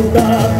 saudade